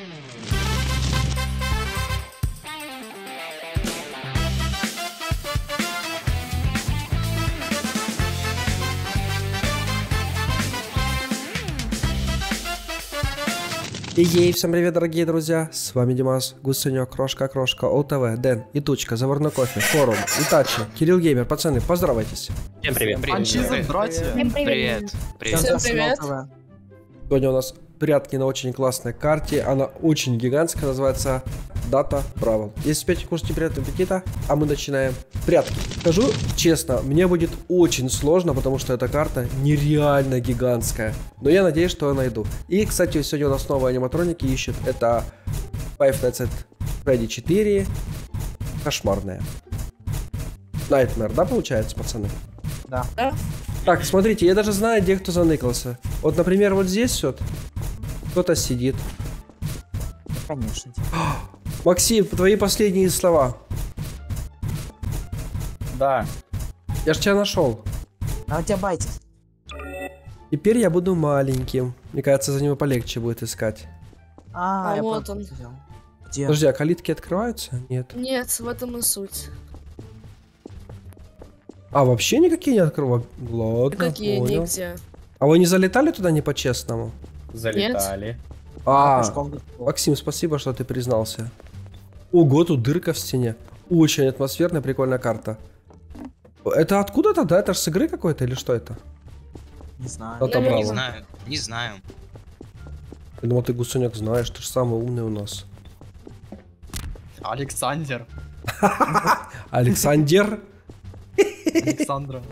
И ей, всем привет, дорогие друзья, с вами Димас, Гусенек, Крошка, Крошка, ОТВ, Дэн, Итучка, Заварной кофе, Форум, Итачи, Кирилл Геймер, пацаны, поздоровайтесь. Всем привет. Всем привет. Привет. Всем привет. Сегодня у нас прятки на очень классной карте, она очень гигантская, называется Дата Бравл. Если успеете кушать приятного аппетита, а мы начинаем прятки. Скажу честно, мне будет очень сложно, потому что эта карта нереально гигантская. Но я надеюсь, что я найду. И, кстати, сегодня у нас новые аниматроники ищут. Это Five Nights at Freddy 4. Кошмарная. Nightmare, да, получается, пацаны? Да. Да? Так, смотрите, я даже знаю, где кто заныкался. Вот, например, вот здесь вот кто-то сидит. Конечно. Максим, твои последние слова. Да. Я ж тебя нашел. А у тебя байтит. Теперь я буду маленьким. Мне кажется, за него полегче будет искать. А, А я вот он. Где? Подожди, а калитки открываются? Нет. Нет, в этом и суть. А, вообще никакие не открывают? Ладно, Какие понял. нигде. А вы не залетали туда не по-честному? Залетали. А, готов. Максим, спасибо, что ты признался. Ого, тут дырка в стене. Очень атмосферная, прикольная карта. Это откуда-то, да? Это же с игры какой-то или что это? Не знаю. Там Наверное. Не знаю, не знаю. Я думал, ты гусуняк знаешь, ты же самый умный у нас. Александр. Александр. Александра.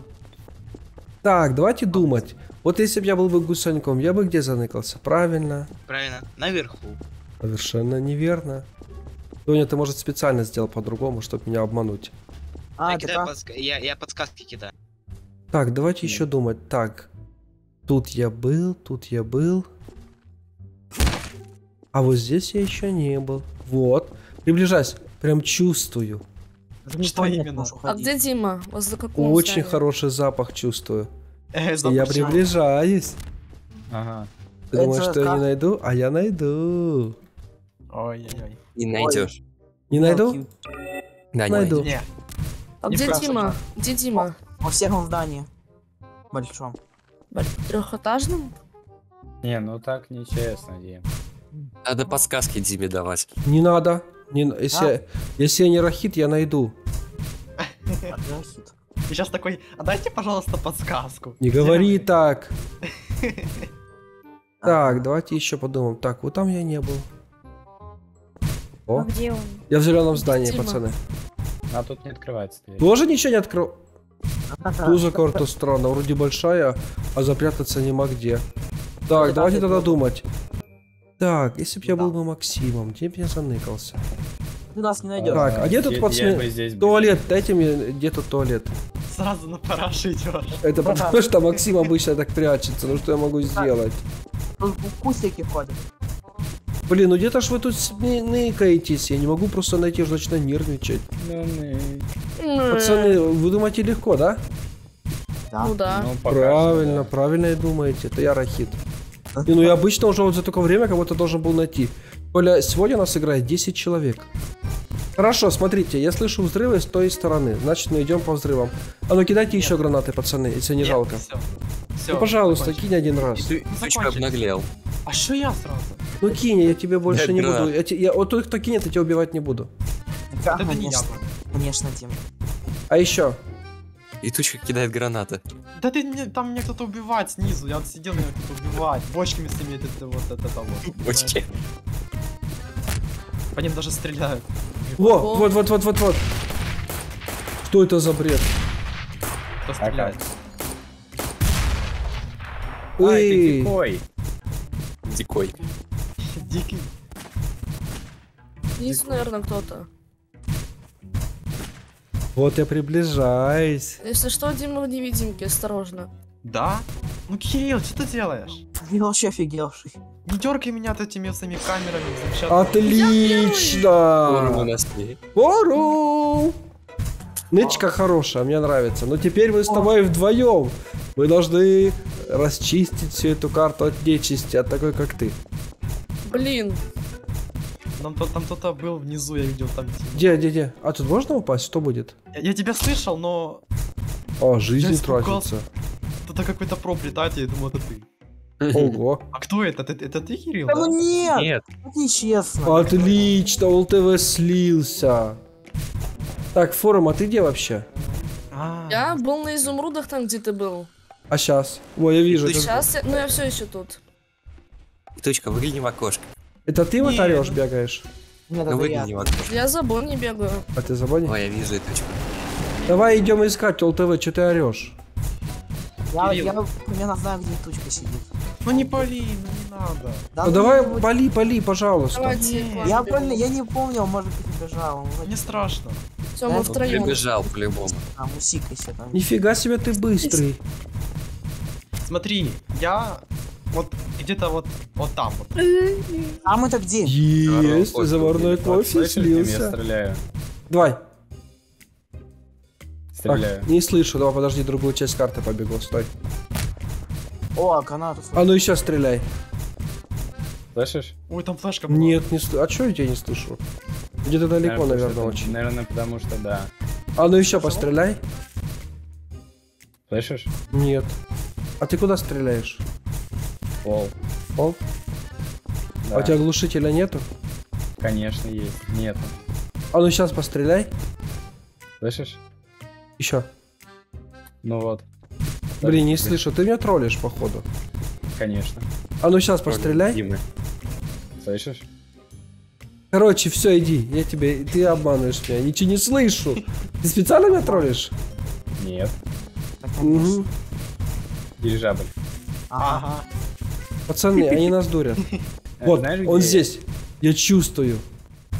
Так, давайте думать. Вот если бы я был бы гусаньком, я бы где заныкался? Правильно. Правильно, наверху. Совершенно неверно. Тоня, ты, может, специально сделал по-другому, чтобы меня обмануть. А, я, это кидаю как? подска- я, я подсказки кидаю. Так, давайте еще думать. Так, тут я был, тут я был. А вот здесь я еще не был. Вот. Приближайся. Прям чувствую. Что именно? А где Дима? Возле какого Очень здания? хороший запах чувствую. Э, я приближаюсь. Ага. Ты думаешь, что я не найду? А я найду. Ой-ой-ой. Не найдешь. Не найду? Да, не Найду. А где. Дима? Где Дима? Во всем здании. Большом. Трехэтажным? Не, ну так нечестно, Дим. Надо подсказки Диме давать. Не надо. Не если, А? я, если я не рахит, я найду. Адрахит. И сейчас такой, а дайте, пожалуйста, подсказку. Не говори Где так. А, Так, давайте еще подумаем. Так, вот там я не был. О, где он? я в зеленом здании, пацаны. А тут не открывается дверь. Тоже ничего не открыл. а, Тоже карта странно. Вроде большая, а запрятаться нема где. Так, давайте тогда думать. Так, если бы я был бы Максимом, где бы я заныкался? Ты нас не найдешь. Так, а где тут пацаны? Туалет, дайте мне, где тут туалет? Сразу на параш идешь. Это потому что Максим обычно так прячется, ну что я могу сделать? Тут кустики ходят. Блин, ну где-то ж вы тут ны- ныкаетесь, я не могу просто найти, уж начинаю нервничать. Ну, Пацаны, вы думаете легко, да? Да. Ну да. ну, правильно, да. правильно и думаете, это я Рахит. И ну я обычно уже вот за такое время кого-то должен был найти. Коля, сегодня у нас играет 10 человек. Хорошо, смотрите, я слышу взрывы с той стороны, значит мы идем по взрывам. А ну кидайте еще гранаты, пацаны, если не жалко. Все. Все. Ну пожалуйста, кинь один раз. И ты закончили. обнаглел. А что я сразу? Ну кинь, я тебе больше Дай не буду. Я, я- вот тот, кто кинет, я тебя убивать не буду. Да, Это не я. конечно. Конечно, Дим. А еще, И тучка кидает гранаты. Да ты мне, там меня кто-то убивает снизу. Я вот сидел, меня кто-то убивает. Бочками с ними это вот это вот. Бочки. По ним даже стреляют. Во, О. вот, вот, вот, вот, вот. Что это за бред? Кто А стреляет? Ты Эй, дикой. Дикой. Дикий. Снизу, наверное, кто-то. вот я приближаюсь. Если что, Дима в невидимке, осторожно. Да? Ну, Кирилл, что ты делаешь? Я вообще офигевший. Не дергай меня от этими своими камерами. замечательно. Отлично! Пору! Нычка хорошая, мне нравится. Но теперь мы с тобой вдвоем. Мы должны расчистить всю эту карту от нечисти, от такой, как ты. Блин. Нам то, там кто-то был внизу, я видел там. Тима. Где, где, где? А тут можно упасть? Что будет? Я, я тебя слышал, но О, жизнь тратится. кто-то какой-то проб летает, я думал, это ты. Ого. А кто это? Это, это ты, Кирилл? Да да? ну нет, Нет, это нечестно. Отлично, ЛТВ слился. Так, форум, а ты где вообще? А, Я был на изумрудах там, где ты был. А сейчас? Ой, я вижу. Это, Сейчас я... Ну, я все еще тут. точка, выгляни в окошко. это ты вот Не, орешь, ну- бегаешь? Нет, Ну это выгляни я. в окошко. Я за Бонни бегаю. А ты забанил? Ой, я вижу эту точку. Давай идем искать ЛТВ, что ты орешь? Я, Кирилл. я примерно знаю, где тучка сидит. Ну не пали, ну не надо. Да Ну давай, ну, пали, пали, пожалуйста. Давайте. Я, блин, я не помню, может быть, убежал. Не страшно. Все, Да, мы втроем. Прибежал по-любому. там усикайся там. Нифига себе ты быстрый. Смотри, я вот где-то вот, вот там вот. А мы-то где? Есть, заварной кофе Дим, Я слился. стреляю. Давай. Стреляю. Так, не слышу, давай подожди, другую часть карты побегу, стой. О, гранату. А ну еще стреляй. Слышишь? Ой, там флешка была. Нет, не слышу. А что я тебя не слышу? Где-то далеко, потому наверное, что- очень. Наверное, потому что да. А ну еще постреляй. Слышишь? Нет. А ты куда стреляешь? Пол. О, Да, а у тебя глушителя нету? конечно, есть. Нет. А ну сейчас постреляй. Слышишь? Еще. Ну вот. Блин, не слышу. Ты меня троллишь, походу. Конечно. А ну сейчас постреляй. Димы. Слышишь? Короче, все, иди. Я тебе. Ты обманываешь меня. Ничего не слышу. Ты специально меня троллишь? Нет. Да, конечно. Угу. Дирижабль. Ага. Ага. Пацаны, они нас дурят. Вот, знаешь, он здесь. Я чувствую.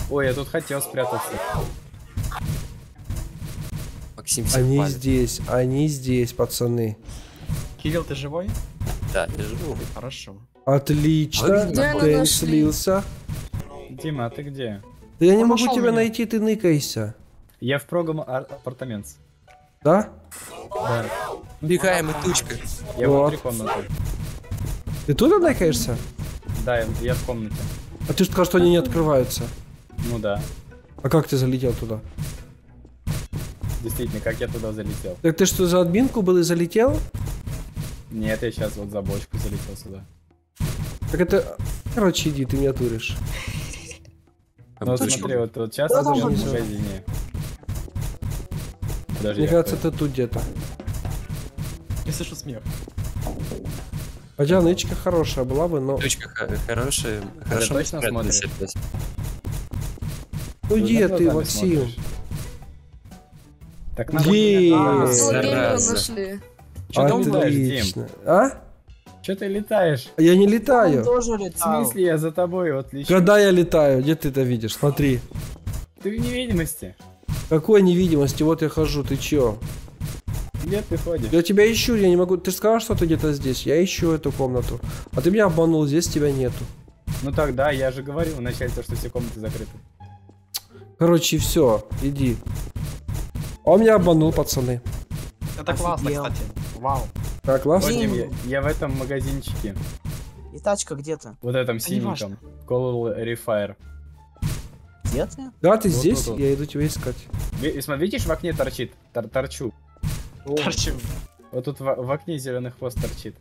Ой, я тут хотел спрятаться. Максим всех Они здесь. Они здесь, пацаны. Кирилл, ты живой? Да, я живу. Хорошо. Отлично. Они Дэн слился. Дима, а ты где? Да я не Он могу нашел тебя меня. найти, ты ныкайся. Я в прогам ар- апартаментс. Да? Да. Бегаем и тучка. Я Вот. внутри комнаты. Ты тут ныкаешься? Да, я, я в комнате. А ты же сказал, что они не открываются. Ну да. А как ты залетел туда? Действительно, как я туда залетел? Так ты что, за админку был и залетел? Нет, я сейчас вот за бочку залетел сюда. Так это... Короче, иди, ты меня туришь. Ну вот Тучка. смотри, вот, вот сейчас я в магазине. Подожди, Мне кажется, ты тут где-то. Я слышу смех. Хотя нычка хорошая была бы, но... Точка х- хорошая. Хорошо точно смотришь? опять. Ну Ты где за ты, глазами Максим? смотришь. Так надо... А, геймера Зараза. Дим? Отлично. А? Чё ты летаешь? Я не Он летаю. тоже В летал. смысле, я за тобой, вот лечу. Когда я летаю? Где ты это видишь? Смотри. Ты в невидимости. Какой невидимости? Вот я хожу, ты чё? Где ты ходишь? Я тебя ищу, я не могу... Ты сказал, что ты где-то здесь. Я ищу эту комнату. А ты меня обманул, здесь тебя нету. Ну тогда, я же говорил вначале, то, что все комнаты закрыты. Короче, все, иди. Он меня обманул, пацаны. Это классно, кстати. Вау. Так, классно? Вот, Дим, я, я в этом магазинчике. И тачка где-то. Вот этом не синеньком. Call Refire. Где ты? Да, ты Вот здесь, тут вот. я иду тебя искать. Ви- и смотри, Видишь, в окне торчит. Тор- торчу. Торчим. Вот тут в, в окне зеленый хвост торчит.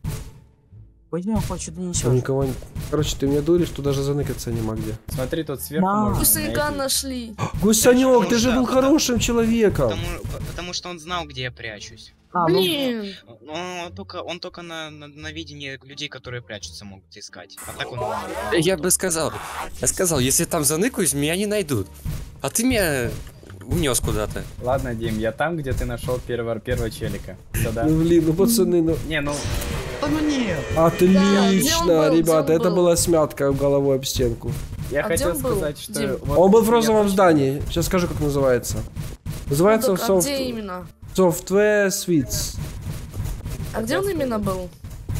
Пойдем, да Там ничего. никого не... Короче, ты меня дуришь, что даже заныкаться не могу где. Смотри, тут сверху Да. можно нашли. Гусанек, ты же Да, был да. хорошим человеком. Потому, потому что он знал, где я прячусь. А, ну, Блин. Он, он только, он только на, на, на видении людей, которые прячутся, могут искать. А так он... Я бы сказал, я сказал, если там заныкаюсь, меня не найдут. А ты меня унес куда-то. Ладно, Дим, я там, где ты нашел первого, первого челика. Сюда. Ну блин, ну пацаны, ну... Не, ну, Да ну нет. Отлично, он где ребята, он это был? была смятка головой об стенку. я А хотел он был, сказать, что... Дим? вот Он был в розовом здании. Сейчас скажу, как называется. Называется Ну так, а софт... где именно? Software Suites. А где он именно был?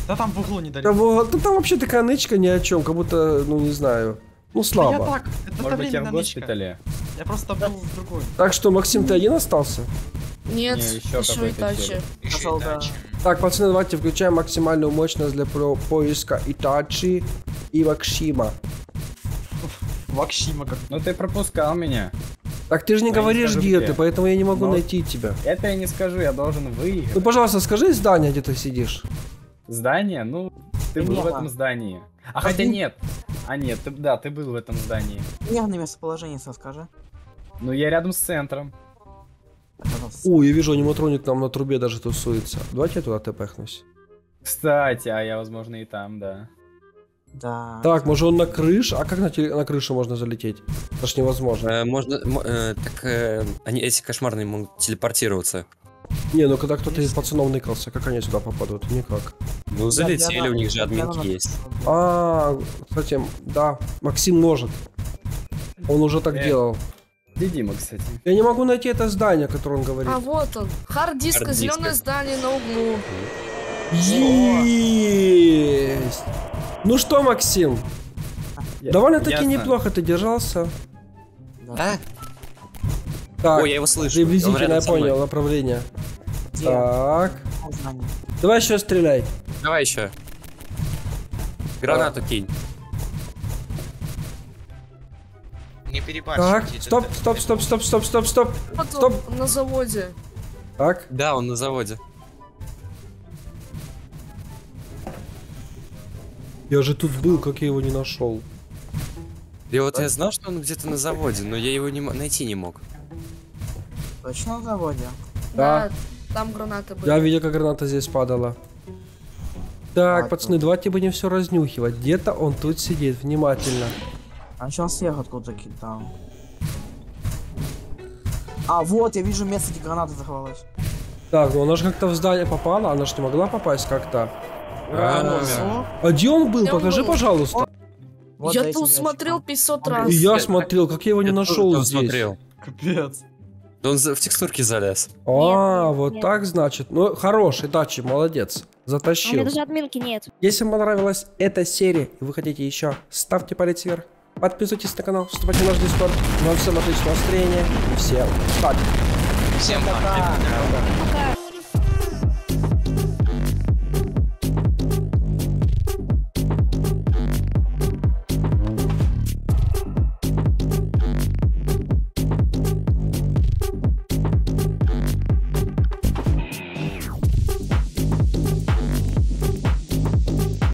Да там в углу недалеко. Да там вообще такая нычка ни о чем, как будто, ну не знаю. Ну Да я слабо. так, это Может быть, я в госпитале? Я просто был в другой. Так что, Максим, ты один остался? Нет, Не, еще еще и тачи. Еще и да. Так, пацаны, давайте включаем максимальную мощность для про- поиска Итачи и Макшима. Вакшима как. Ну ты пропускал меня. Так ты же не Я не говоришь, скажу, где где. ты, поэтому я не могу Но- найти тебя. Это я не скажу, я должен Ну, выиграть. пожалуйста, скажи здание, где ты сидишь. Здание? Ну, ты был в этом здании. А хотя нет. А нет, ты, да, ты был в этом здании. Примерное местоположение скажи. Ну я рядом с центром. Пожалуйста. О, я вижу, аниматроник там на трубе даже тусуется. Давайте я туда тпхнусь. Кстати, а я, возможно, и там, да. Да. Так, может он на крыше? А как на, теле- на крышу можно залететь? Это ж невозможно. Э, можно... э, так э, они, эти кошмарные могут телепортироваться. Не, ну когда кто-то из пацанов ныкался, как они сюда попадут? Никак. Ну, залетели, у них же админки есть. А, кстати, да, Максим может. Он уже так Э. делал. Где Дима, кстати? Я не могу найти это здание, о котором он говорит. А вот он. Хард-диск, зеленое здание на углу. Есть! Ну что, Максим, довольно-таки неплохо ты держался. А? Так, Ой, я его слышу. Приблизительно я понял направление. Где? Так, давай еще стреляй. Давай еще. Гранату кинь. Не перебарщивайте. Так, стоп, стоп, стоп, стоп, стоп, стоп, стоп. Вот Стоп. он на заводе. Так, Да, он на заводе. я же тут был, как я его не нашел. И вот я знал, что он где-то на заводе, но я его не найти не мог. Точно на заводе? Да. Да, там гранаты были. Я видел, как граната здесь падала. Так, Так, пацаны, давайте будем все разнюхивать. Где-то он тут сидит, внимательно. А что он сверху откуда кидал? А, вот, я вижу место, где граната взорвалась. Так, ну она же как-то в здание попала, она же не могла попасть как-то. А. А где он был? Где он Покажи, был? пожалуйста. Вот я тут смотрел ящиком. 500 Он раз. И я смотрел, как я его не Я нашел здесь. смотрел. Капец. Да он в текстурке залез. А, Нет, вот нет. так значит. Ну, хороший, Дачи, молодец. А у меня Затащил. даже админки нет. Если вам понравилась эта серия и вы хотите еще, ставьте палец вверх. Подписывайтесь на канал, вступайте в наш дискорд. Ну а всем отличного настроения и всем пока. Всем пока. Пока.